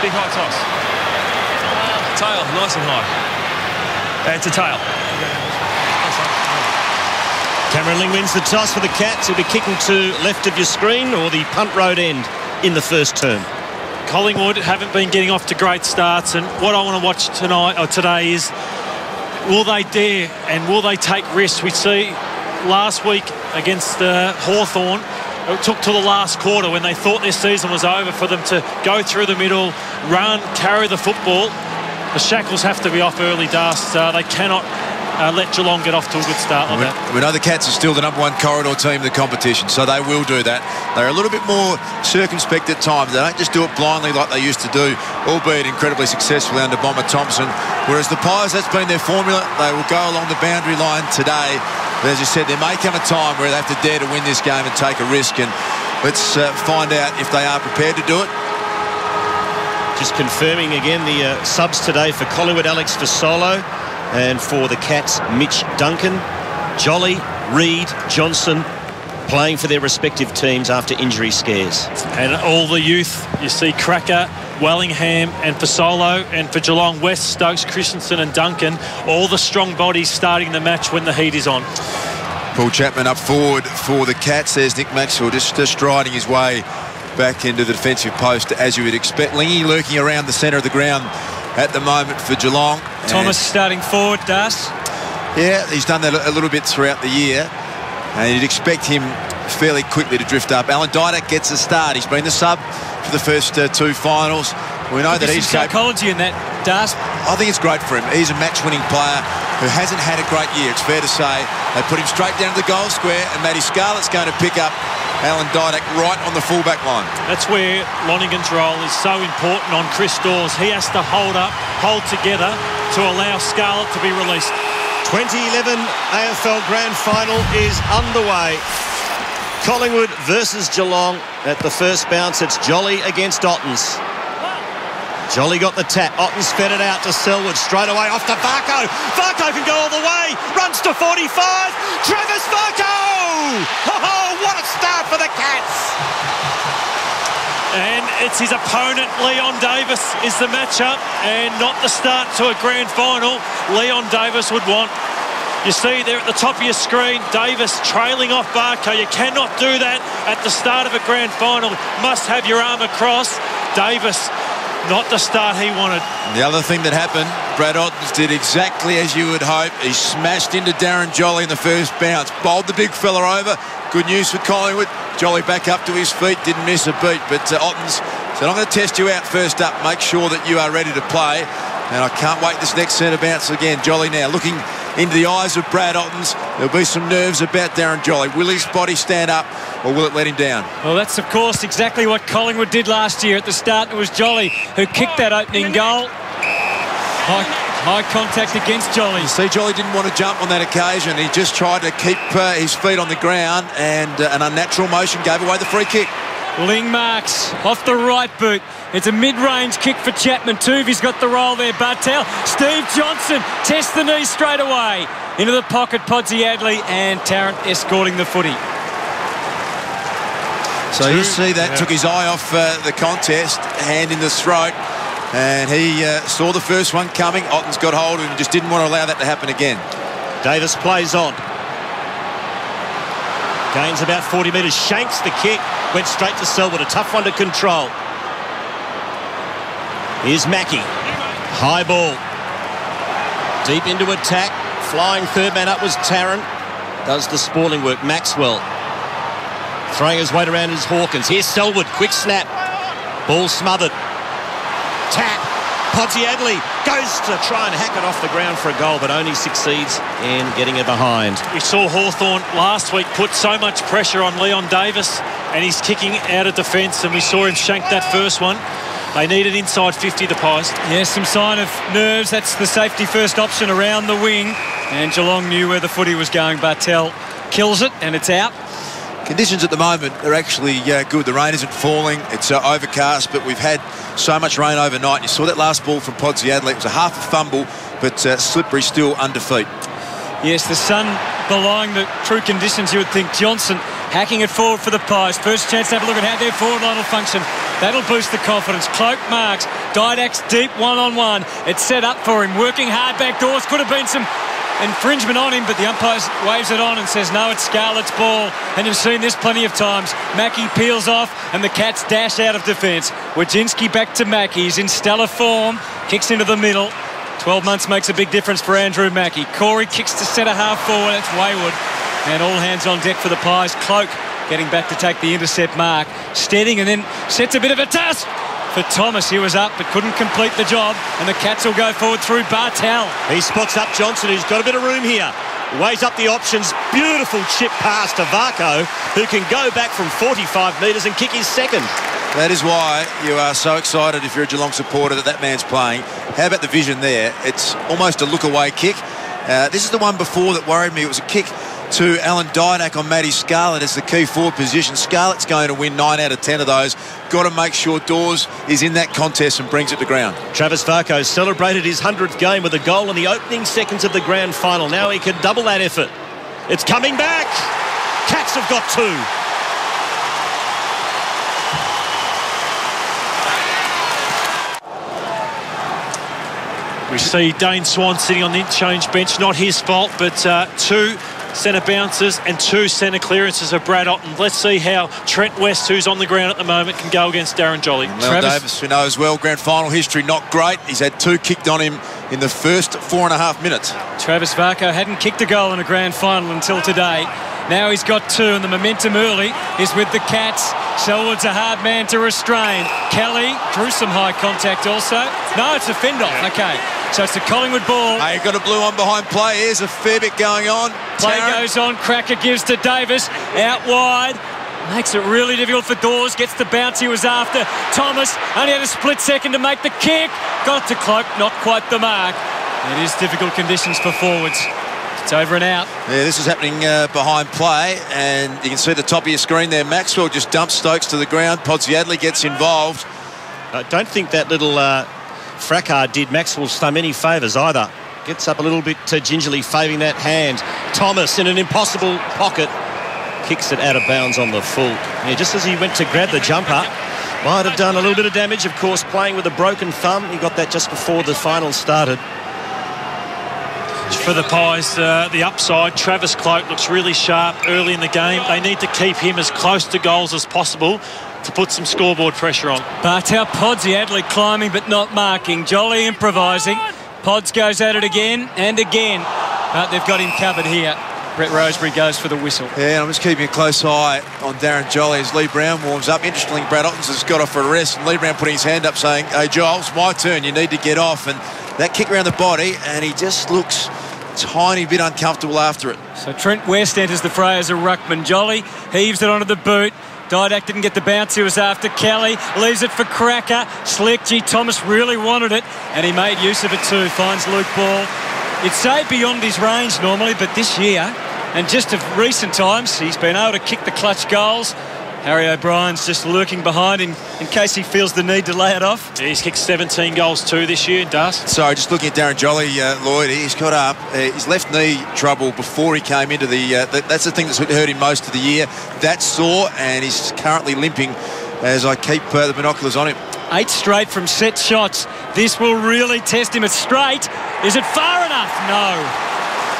Big high toss. Tail, nice and high. It's a tail. Cameron Ling wins the toss for the Cats. He'll be kicking to left of your screen or the punt road end in the first term. Collingwood haven't been getting off to great starts, and what I want to watch tonight or today is will they dare and will they take risks? We see last week against uh, Hawthorn, it took to the last quarter when they thought their season was over for them to go through the middle, run, carry the football. The shackles have to be off early, Dust. Uh, they cannot uh, let Geelong get off to a good start like we, that. We know the Cats are still the number one corridor team in the competition, so they will do that. They're a little bit more circumspect at times. They don't just do it blindly like they used to do, albeit incredibly successfully under Bomber Thompson. Whereas the Pies, that's been their formula. They will go along the boundary line today. But as you said, there may come a time where they have to dare to win this game and take a risk. And let's uh, find out if they are prepared to do it. Just confirming again the uh, subs today for Collingwood, Alex Fasolo. And for the Cats, Mitch Duncan, Jolly, Reid, Johnson, playing for their respective teams after injury scares. And all the youth, you see Krakouer, Wellingham and for Solo and for Geelong West, Stokes, Christensen and Duncan, all the strong bodies starting the match when the heat is on. Paul Chapman up forward for the Cats. There's Nick Maxwell just, just striding his way back into the defensive post as you would expect. Lingy lurking around the centre of the ground at the moment for Geelong. Thomas starting forward, Das. Yeah, he's done that a little bit throughout the year. And you'd expect him fairly quickly to drift up. Alan Didak gets a start. He's been the sub for the first uh, two finals. We know that he's psychology in that, Das. I think it's great for him. He's a match-winning player who hasn't had a great year. It's fair to say. They put him straight down to the goal square, and Matty Scarlett's going to pick up Alan Didak right on the fullback line. That's where Lonergan's role is so important on Chris Dawes. He has to hold up, hold together to allow Scarlett to be released. 2011 AFL Grand Final is underway. Collingwood versus Geelong. At the first bounce, it's Jolly against Ottens. Jolly got the tap. Ottens fed it out to Selwood. Straight away off to Varcoe. Varcoe can go all the way. Runs to 45. Travis Varcoe! Oh, what a start for the Cats! And it's his opponent, Leon Davis, is the matchup and not the start to a grand final Leon Davis would want. You see there at the top of your screen, Davis trailing off Varcoe. You cannot do that at the start of a grand final. Must have your arm across. Davis not the start he wanted. The other thing that happened, Brad Ottens did exactly as you would hope. He smashed into Darren Jolly in the first bounce, bowled the big fella over. Good news for Collingwood. Jolly back up to his feet, didn't miss a beat. But uh, Ottens said, I'm going to test you out first up. Make sure that you are ready to play. And I can't wait this next centre bounce again. Jolly now looking into the eyes of Brad Ottens. There'll be some nerves about Darren Jolly. Will his body stand up or will it let him down? Well, that's, of course, exactly what Collingwood did last year at the start. It was Jolly who kicked that opening goal. High, high contact against Jolly. You see, Jolly didn't want to jump on that occasion. He just tried to keep uh, his feet on the ground and uh, an unnatural motion gave away the free kick. Ling marks off the right boot. It's a mid-range kick for Chapman. Toovey's got the roll there. Bartel. Steve Johnson tests the knee straight away. Into the pocket, Podsiadly and Tarrant escorting the footy. So Two. you see that, yeah. took his eye off uh, the contest, hand in the throat, and he uh, saw the first one coming. Ottens got hold of him, just didn't want to allow that to happen again. Davis plays on. Gains about 40 metres, shanks the kick, went straight to Selwood, a tough one to control. Here's Mackie. High ball. Deep into attack. Flying third man up was Tarrant. Does the spalling work. Maxwell. Throwing his weight around is Hawkins. Here's Selwood. Quick snap. Ball smothered. Tap. Podsiadly goes to try and hack it off the ground for a goal, but only succeeds in getting it behind. We saw Hawthorn last week put so much pressure on Leon Davis, and he's kicking out of defence, and we saw him shank that first one. They needed inside 50, the Pies. Yes, some sign of nerves. That's the safety first option around the wing. And Geelong knew where the footy was going. Bartel kills it, and it's out. Conditions at the moment are actually uh, good. The rain isn't falling. It's uh, overcast, but we've had so much rain overnight. You saw that last ball from Podsiadly. It was a half a fumble, but uh, Slippery still under feet. Yes, the sun belying the true conditions, you would think Johnson hacking it forward for the Pies. First chance to have a look at how their forward line will function. That'll boost the confidence. Cloke marks. Didak's deep one-on-one. It's set up for him. Working hard back doors. Could have been some infringement on him, but the umpire waves it on and says, no, it's Scarlett's ball. And you've seen this plenty of times. Mackie peels off and the Cats dash out of defence. Wojcinski back to Mackie. He's in stellar form. Kicks into the middle. 12 months makes a big difference for Andrew Mackie. Corey kicks to centre half forward. That's Wayward. And all hands on deck for the Pies. Cloke getting back to take the intercept mark. Steading and then sets a bit of a task for Thomas. He was up but couldn't complete the job. And the Cats will go forward through Bartel. He spots up Johnson, who's got a bit of room here. Weighs up the options. Beautiful chip pass to Varcoe, who can go back from 45 metres and kick his second. That is why you are so excited if you're a Geelong supporter that that man's playing. How about the vision there? It's almost a look-away kick. Uh, this is the one before that worried me. It was a kick to Alan Didak on Matty Scarlett as the key forward position. Scarlett's going to win 9 out of 10 of those. Got to make sure Dawes is in that contest and brings it to ground. Travis Varcoe celebrated his 100th game with a goal in the opening seconds of the grand final. Now he can double that effort. It's coming back. Cats have got two. We see Dane Swan sitting on the interchange bench. Not his fault, but uh, two centre bounces and two centre clearances of Brad Otten. Let's see how Trent West, who's on the ground at the moment, can go against Darren Jolly. Well, Travis Davis, we know as well, grand final history not great. He's had two kicked on him in the first four and a half minutes. Travis Varcoe hadn't kicked a goal in a grand final until today. Now he's got two, and the momentum early is with the Cats. Selwood's a hard man to restrain. Kelly drew some high contact also. No, it's a fend off. Okay. So it's the Collingwood ball. Hey, got a blue on behind play. Here's a fair bit going on. Play Tarrant. goes on. Krakouer gives to Davis. Out wide. Makes it really difficult for Dawes. Gets the bounce he was after. Thomas only had a split second to make the kick. Got to Cloke. Not quite the mark. It is difficult conditions for forwards. It's over and out. Yeah, this is happening uh, behind play, and you can see the top of your screen there. Maxwell just dumps Stokes to the ground. Podsiadly gets involved. I don't think that little uh, fracas did Maxwell's thumb any favours either. Gets up a little bit gingerly, faving that hand. Thomas in an impossible pocket. Kicks it out of bounds on the full. Yeah, just as he went to grab the jumper, might have done a little bit of damage, of course, playing with a broken thumb. He got that just before the final started for the Pies, uh, the upside. Travis Cloke looks really sharp early in the game. They need to keep him as close to goals as possible to put some scoreboard pressure on. Bartel Podsiadly climbing but not marking. Jolly improvising. Pods goes at it again and again. But they've got him covered here. Brett Rosebury goes for the whistle. Yeah, I'm just keeping a close eye on Darren Jolly as Leigh Brown warms up. Interestingly, Brad Ottens has got off for a rest, and Leigh Brown putting his hand up saying, Hey, Joel, it's my turn. You need to get off. And that kick around the body, and he just looks tiny bit uncomfortable after it. So Trent West enters the fray as a ruckman. Jolly heaves it onto the boot. Didak didn't get the bounce he was after. Kelly leaves it for Krakouer. Slick. G. Thomas really wanted it, and he made use of it too. Finds Luke Ball. It's say beyond his range normally, but this year, and just of recent times, he's been able to kick the clutch goals. Harry O'Brien's just lurking behind in, in case he feels the need to lay it off. Yeah, he's kicked 17 goals too this year, does. Sorry, just looking at Darren Jolly, uh, Lloyd, he's got up. Uh, his left knee trouble before he came into the, uh, the, That's the thing that's hurt him most of the year. That's sore, and he's currently limping as I keep uh, the binoculars on him. Eight straight from set shots. This will really test him. It's straight. Is it far enough? No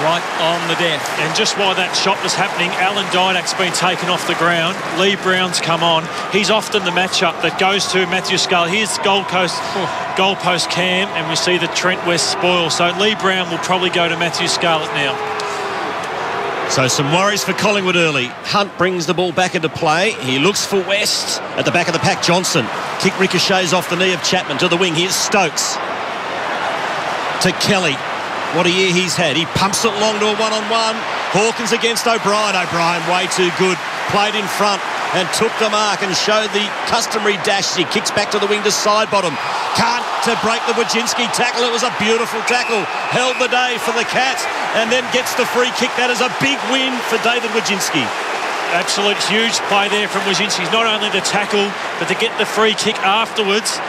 right on the death. And just while that shot was happening, Alan Didak's been taken off the ground. Leigh Brown's come on. He's often the matchup that goes to Matthew Scarlett. Here's Gold Coast, oh, goal cam, and we see the Trent West spoil. So Leigh Brown will probably go to Matthew Scarlett now. So some worries for Collingwood early. Hunt brings the ball back into play. He looks for West at the back of the pack. Johnson. Kick ricochets off the knee of Chapman to the wing. Here's Stokes. To Kelly. What a year he's had. He pumps it long to a one-on-one. Hawkins against O'Brien. O'Brien way too good. Played in front and took the mark and showed the customary dash. He kicks back to the wing to Sidebottom. Can't to break the Wojcinski tackle. It was a beautiful tackle. Held the day for the Cats and then gets the free kick. That is a big win for David Wojcinski. Absolute huge play there from Wojcinski. Not only the tackle, but to get the free kick afterwards.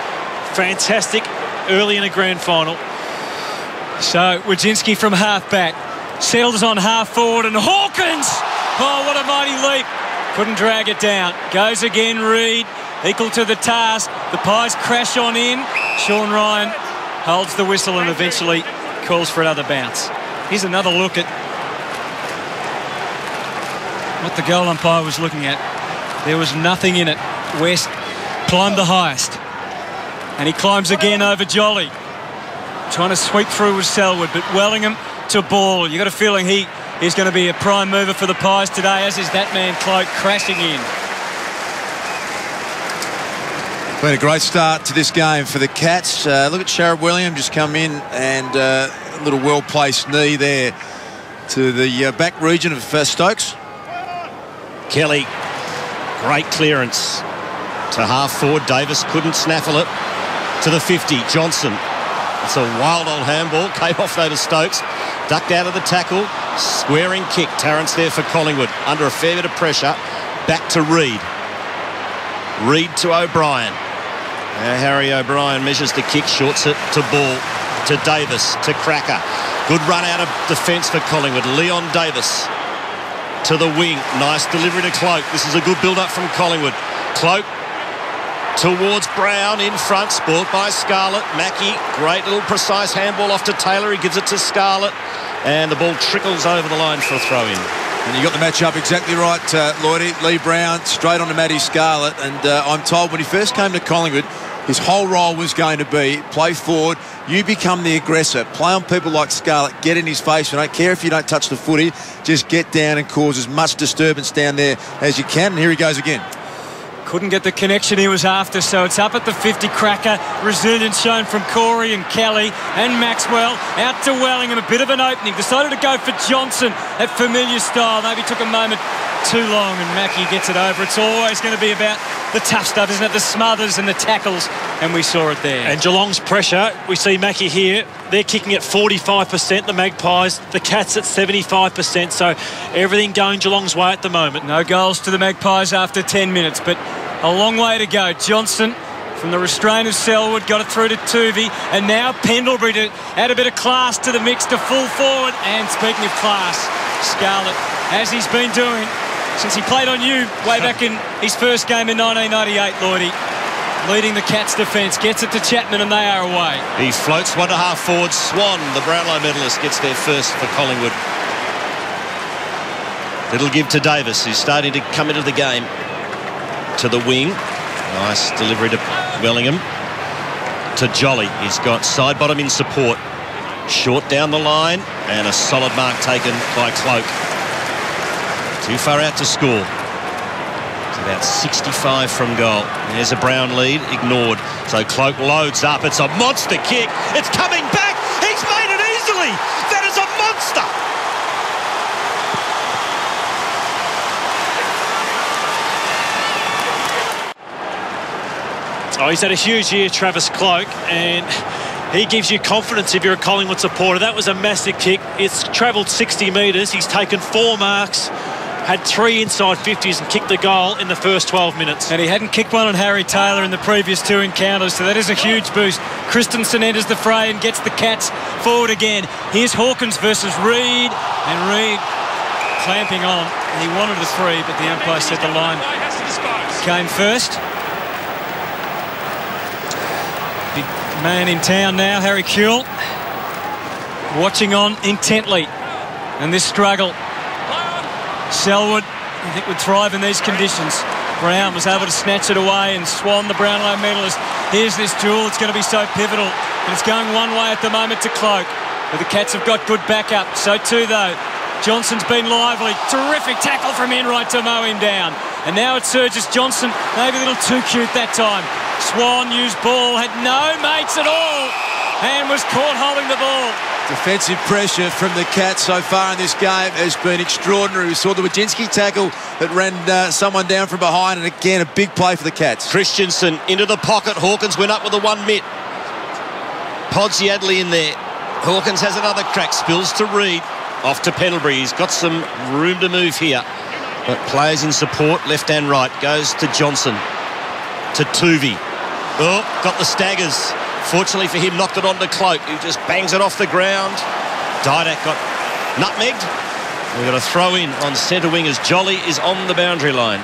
Fantastic early in a grand final. So Wojcinski from half back. Settles on half forward and Hawkins! Oh, what a mighty leap. Couldn't drag it down. Goes again, Reid. Equal to the task. The Pies crash on in. Shaun Ryan holds the whistle and eventually calls for another bounce. Here's another look at what the goal umpire was looking at. There was nothing in it. West climbed the highest. And he climbs again over Jolly. Trying to sweep through with Selwood, but Wellingham to ball. you got a feeling he is going to be a prime mover for the Pies today, as is that man Cloke crashing in. Been a great start to this game for the Cats. Uh, look at Sharrod Wellingham just come in and uh, a little well-placed knee there to the uh, back region of uh, Stokes. Kelly, great clearance to half forward. Davis couldn't snaffle it to the 50. Johnson. It's a wild old handball. Came off though to Stokes. Ducked out of the tackle. Squaring kick. Tarrant's there for Collingwood. Under a fair bit of pressure. Back to Reid. Reid to O'Brien. Now Harry O'Brien measures the kick, shorts it to Ball, to Davis, to Krakouer. Good run out of defence for Collingwood. Leon Davis to the wing. Nice delivery to Cloke. This is a good build-up from Collingwood. Cloke towards Brown in front, sport by Scarlett. Mackie, great little precise handball off to Taylor. He gives it to Scarlett. And the ball trickles over the line for a throw in. And you got the match up exactly right, uh. Leigh Brown straight on to Matty Scarlett. And uh, I'm told when he first came to Collingwood, his whole role was going to be play forward. You become the aggressor. Play on people like Scarlett. Get in his face. I don't care if you don't touch the footy. Just get down and cause as much disturbance down there as you can. And here he goes again. Couldn't get the connection he was after, so it's up at the 50 Krakouer. Resilience shown from Corey and Kelly and Maxwell. Out to Wellingham, a bit of an opening. Decided to go for Johnson at familiar style. Maybe took a moment too long and Mackie gets it over. It's always going to be about the tough stuff, isn't it? The smothers and the tackles, and we saw it there. And Geelong's pressure, we see Mackie here. They're kicking at 45%, the Magpies. The Cats at 75%. So everything going Geelong's way at the moment. No goals to the Magpies after 10 minutes, but a long way to go. Johnson from the restraint of Selwood, got it through to Toovey, and now Pendlebury to add a bit of class to the mix to full forward. And speaking of class, Scarlett, as he's been doing since he played on you way back in his first game in 1998, Lloydie. Leading the Cats defence, gets it to Chapman and they are away. He floats one and a half forward. Swan, the Brownlow medalist, gets there first for Collingwood. Little give to Davis, who's starting to come into the game. To the wing. Nice delivery to Wellingham. To Jolly. He's got Sidebottom in support. Short down the line and a solid mark taken by Cloke. Too far out to score. It's about 65 from goal. There's a Brown lead, ignored. So Cloke loads up. It's a monster kick. It's coming back. He's made it easily. That is a monster. Oh, he's had a huge year, Travis Cloke, and he gives you confidence if you're a Collingwood supporter. That was a massive kick. It's travelled 60 metres. He's taken four marks had three inside 50s and kicked the goal in the first 12 minutes. And he hadn't kicked one on Harry Taylor in the previous two encounters, so that is a huge boost. Christensen enters the fray and gets the Cats forward again. Here's Hawkins versus Reid, and Reid clamping on. He wanted a three, but the umpire said the line came first. Man in town now, Harry Kewell, watching on intently. And this struggle Selwood, I think, would thrive in these conditions. Brown was able to snatch it away and Swan, the Brownlow medalist. Here's this duel. It's going to be so pivotal. And it's going one way at the moment to Cloke. But the Cats have got good backup. So too, though. Johnson's been lively. Terrific tackle from Enright to mow him down. And now it's Sergis Johnson. Maybe a little too cute that time. Swan used ball, had no mates at all, and was caught holding the ball. Defensive pressure from the Cats so far in this game has been extraordinary. We saw the Wojcinski tackle that ran uh, someone down from behind, and again, a big play for the Cats. Christensen into the pocket. Hawkins went up with a one mitt. Podsiadly in there. Hawkins has another crack. Spills to Reid. Off to Pendlebury. He's got some room to move here. But players in support, left and right. Goes to Johnson. To Toovey. Oh, got the staggers. Fortunately for him, knocked it onto Cloke, who just bangs it off the ground. Didak got nutmegged. We've got a throw in on centre wing as Jolly is on the boundary line.